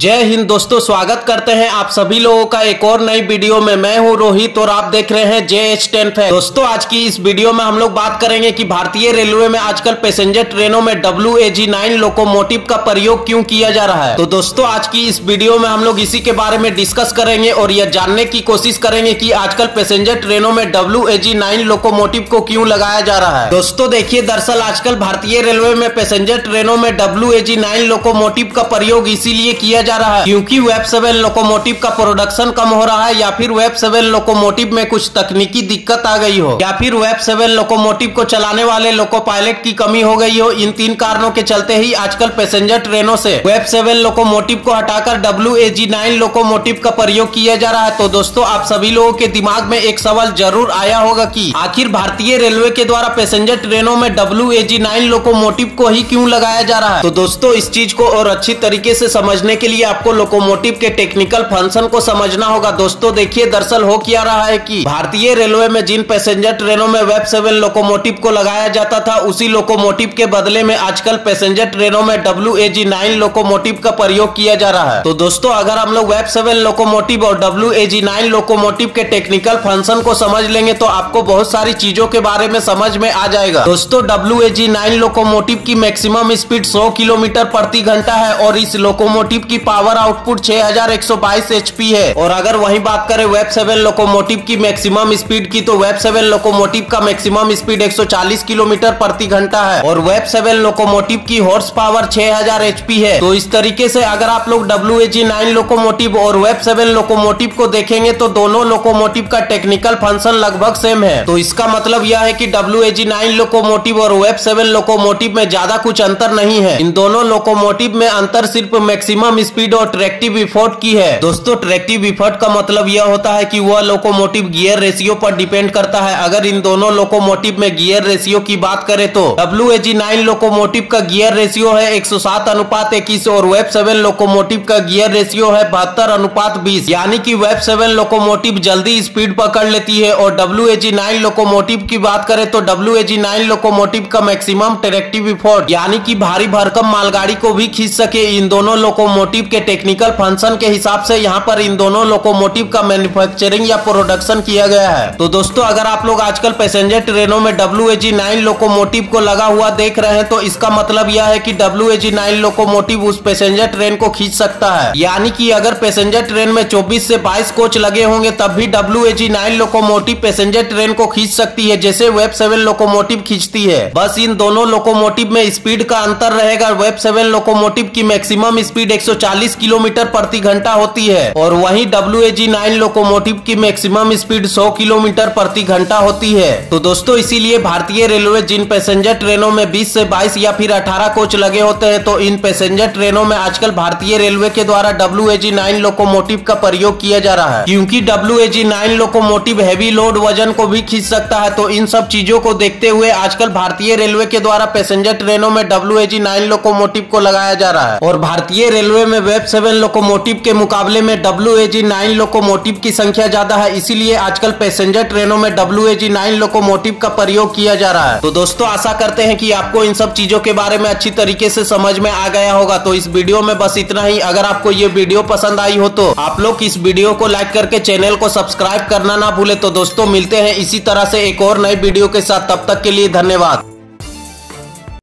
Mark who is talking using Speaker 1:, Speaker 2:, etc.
Speaker 1: जय हिंद दोस्तों, स्वागत करते हैं आप सभी लोगों का एक और नई वीडियो में। मैं हूँ रोहित और आप देख रहे हैं जे एच टेन फैक्ट दोस्तों, आज की इस वीडियो में हम लोग बात करेंगे कि भारतीय रेलवे में आजकल पैसेंजर ट्रेनों में W A G nine locomotive का प्रयोग क्यों किया जा रहा है? तो दोस्तों, आज की इस वीडियो में हम लोग इसी के बारे में डिस्कस करेंगे और यह जानने की कोशिश करेंगे की आजकल पैसेंजर ट्रेनों में W A G nine locomotive को क्यूँ लगाया जा रहा है। दोस्तों, देखिए, दरअसल आजकल भारतीय रेलवे में पैसेंजर ट्रेनों में W A G nine locomotive का प्रयोग इसीलिए किया जा रहा है। क्योंकि वेब सेवन लोकोमोटिव का प्रोडक्शन कम हो रहा है या फिर वेब सेवन लोकोमोटिव में कुछ तकनीकी दिक्कत आ गई हो, या फिर वेब सेवन लोकोमोटिव को चलाने वाले लोको पायलट की कमी हो गई हो, इन तीन कारणों के चलते ही आजकल पैसेंजर ट्रेनों से वेब सेवन लोकोमोटिव को हटाकर W A G nine locomotive का प्रयोग किया जा रहा है। तो दोस्तों, आप सभी लोगों के दिमाग में एक सवाल ज़रूर आया होगा की आखिर भारतीय रेलवे के द्वारा पैसेंजर ट्रेनों में W A G nine locomotive को ही क्यूँ लगाया जा रहा है? तो दोस्तों, इस चीज़ को और अच्छी तरीके ऐसी समझने के लिए आपको लोकोमोटिव के टेक्निकल फ़ंक्शन को समझना होगा। दोस्तों, देखिए, दरअसल हो क्या रहा है कि भारतीय रेलवे में जिन पैसेंजर ट्रेनों में वेब सेवन लोकोमोटिव को लगाया जाता था, उसी लोकोमोटिव के बदले में आजकल पैसेंजर ट्रेनों में डब्ल्यू ए नाइन लोकोमोटिव का प्रयोग किया जा रहा है। तो दोस्तों, अगर हम लोग वेब सेवन लोकोमोटिव और W A G nine locomotive के टेक्निकल फ़ंक्शन को समझ लेंगे तो आपको बहुत सारी चीज़ों के बारे में समझ में आ जाएगा। दोस्तों डब्ल्यू नाइन लोकोमोटिव की मैक्सिमम स्पीड सौ किलोमीटर प्रति घंटा है और इस लोकोमोटिव की पावर आउटपुट 6122 एचपी है। और अगर वही बात करें वेब सेवन लोकोमोटिव की मैक्सिमम स्पीड की तो वेब सेवन लोकोमोटिव का मैक्सिमम स्पीड 140 किलोमीटर प्रति घंटा है। और वेब सेवन लोकोमोटिव की हॉर्स पावर 6000 एचपी है। तो इस तरीके से अगर आप लोग W A G nine locomotive और वेब सेवन लोकोमोटिव को देखेंगे तो दोनों लोकोमोटिव का टेक्निकल फ़ंक्शन लगभग सेम है। तो इसका मतलब यह है की W A G nine locomotive और वेब सेवन लोकोमोटिव में ज़्यादा कुछ अंतर नहीं है। इन दोनों लोकोमोटिव में अंतर सिर्फ़ मैक्सिमम स्पीड और ट्रैक्टिव इफोर्ट की है। दोस्तों, ट्रैक्टिव इफोर्ट का मतलब यह होता है कि वह लोकोमोटिव गियर रेशियो पर डिपेंड करता है। अगर इन दोनों लोकोमोटिव में गियर रेशियो की बात करें तो W A G nine locomotive का गियर रेशियो है एक सौ सात, अनुपात इक्कीस और वेब सेवन लोकोमोटिव का गियर रेशियो है बहत्तर, अनुपात बीस। यानी कि वेब सेवन लोकोमोटिव जल्दी स्पीड पकड़ लेती है और W A G nine locomotive की बात करें तो W A G nine locomotive का मैक्सिमम ट्रैक्टिव इफोर्ट यानी कि भारी भरकम मालगाड़ी को भी खींच सके। इन दोनों लोकोमोटिव के टेक्निकल फ़ंक्शन के हिसाब से यहाँ पर इन दोनों लोकोमोटिव का मैन्युफैक्चरिंग या प्रोडक्शन किया गया है। तो दोस्तों, अगर आप लोग आजकल पैसेंजर ट्रेनों में डब्ल्यू एजी नाइन लोकोमोटिव को लगा हुआ देख रहे हैं तो इसका मतलब यह है कि W A G nine locomotive उस पैसेंजर ट्रेन को खींच सकता है। यानी कि अगर पैसेंजर ट्रेन में 24 से 22 कोच लगे होंगे, तब भी W A G nine locomotive passenger train को खींच सकती है, जैसे वेब सेवन लोकोमोटिव खींचती है। बस इन दोनों लोकोमोटिव में स्पीड का अंतर रहेगा। वेब सेवन लोकोमोटिव की मैक्सिमम स्पीड 140 किलोमीटर प्रति घंटा होती है और वही W A G nine locomotive की मैक्सिमम स्पीड 100 किलोमीटर प्रति घंटा होती है। तो दोस्तों, इसीलिए भारतीय रेलवे जिन पैसेंजर ट्रेनों में 20 से 22 या फिर 18 कोच लगे होते हैं तो इन पैसेंजर ट्रेनों में आजकल भारतीय रेलवे के द्वारा W A G nine locomotive का प्रयोग किया जा रहा है। क्योंकि W A G nine locomotive heavy load वज़न को भी खींच सकता है तो इन सब चीज़ों को देखते हुए आजकल भारतीय रेलवे के द्वारा पैसेंजर ट्रेनों में W A G nine locomotive को लगाया जा रहा है। और भारतीय रेलवे में वेब सेवन लोकोमोटिव के मुकाबले में W A G nine locomotive की संख्या ज़्यादा है, इसीलिए आजकल पैसेंजर ट्रेनों में W A G nine locomotive का प्रयोग किया जा रहा है। तो दोस्तों, आशा करते हैं कि आपको इन सब चीज़ों के बारे में अच्छी तरीके से समझ में आ गया होगा। तो इस वीडियो में बस इतना ही। अगर आपको ये वीडियो पसंद आई हो तो आप लोग इस वीडियो को लाइक करके चैनल को सब्सक्राइब करना ना भूले। तो दोस्तों, मिलते हैं इसी तरह से एक और नई वीडियो के साथ। तब तक के लिए धन्यवाद।